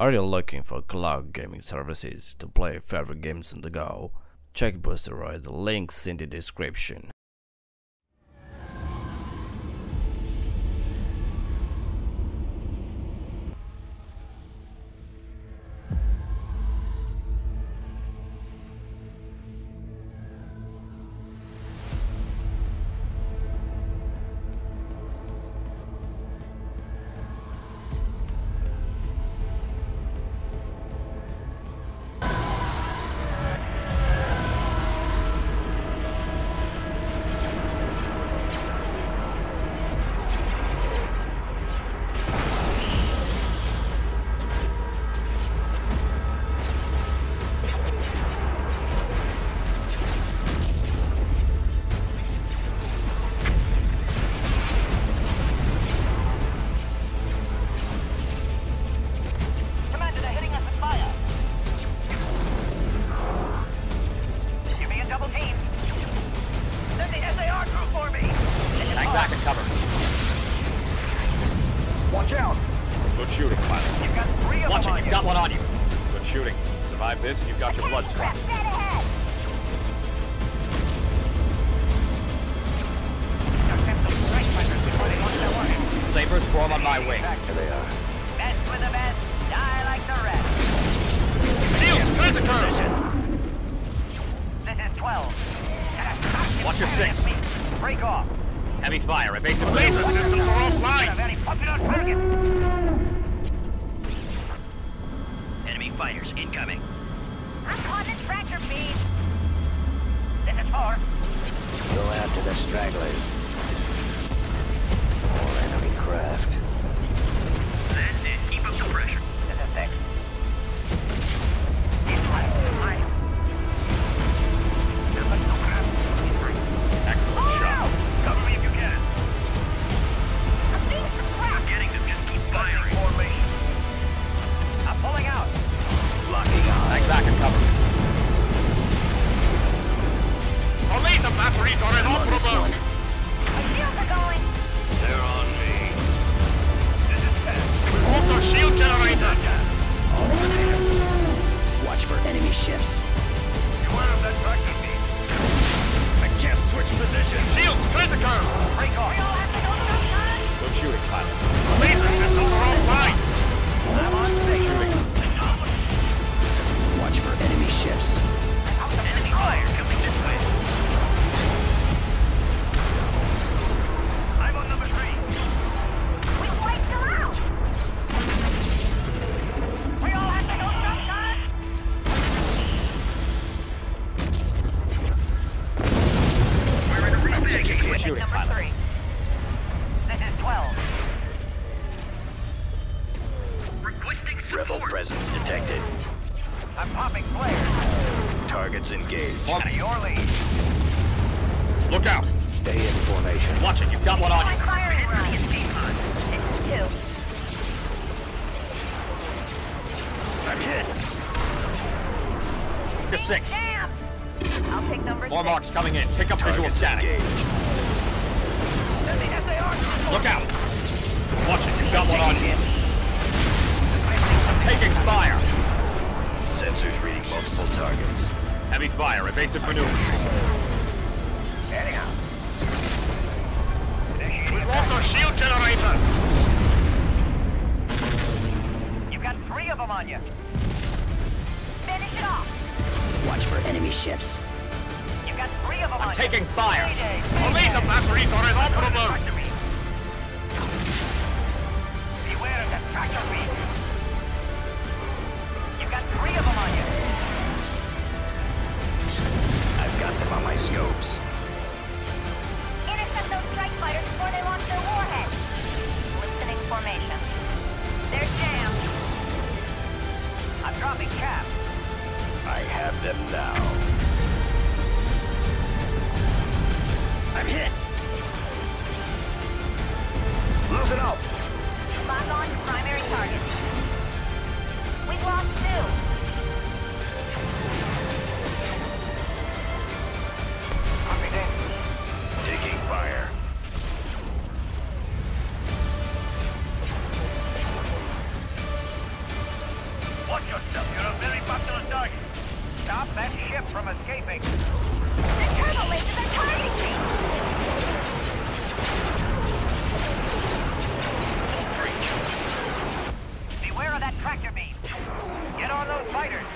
Are you looking for cloud gaming services to play favorite games on the go? Check Boosteroid, links in the description. Good shooting, pilot. You've got three of Watch them it, you've got one on you. Good shooting. Survive this and you've got your blood scrubs. Dead ahead. Gotta send some strike fighters before they launch their warhead. Sabers form on my wing. Here they are. Best with the best, die like the rest. Shields, critical! This is 12. Watch your six. Break off. Heavy fire, evasive laser systems are Got a offline. very popular target. Enemy fighters incoming. I'm causing tractor feed. This is four. Go after the stragglers. Are On one. Rebag. Good shooting, Number pilot. three. This is 12. Requesting Rebel presence detected. I'm popping flares. Targets engaged. Form- Your lead. Look out. Stay in formation. Watch it, you've got one on you. firing run. It's two. I'm hit. Your six. Damn! I'll take number More six. marks coming in. Pick up visual static. engaged. Evasive maneuvers. Anyhow. We lost our shield generator. You've got three of them on you. Finish it off. Watch for enemy ships. You've got three of them on I'm you. taking fire. Mayday, Our laser batteries are inoperable. Them now. I'm hit. Lose it out. Lock on primary target. We've lost ship from escaping. The lasers are targeting me! Beware of that tractor beam. Get on those fighters.